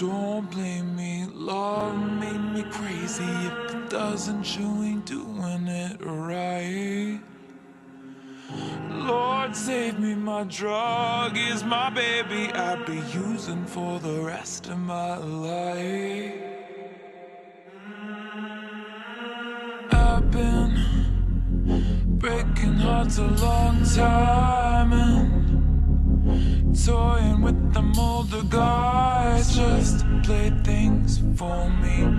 Don't blame me, love made me crazy. If it doesn't, you ain't doing it right. Lord, save me, my drug is my baby. I'd be using for the rest of my life. I've been breaking hearts a long time and toying with them older guys. Just play things for me.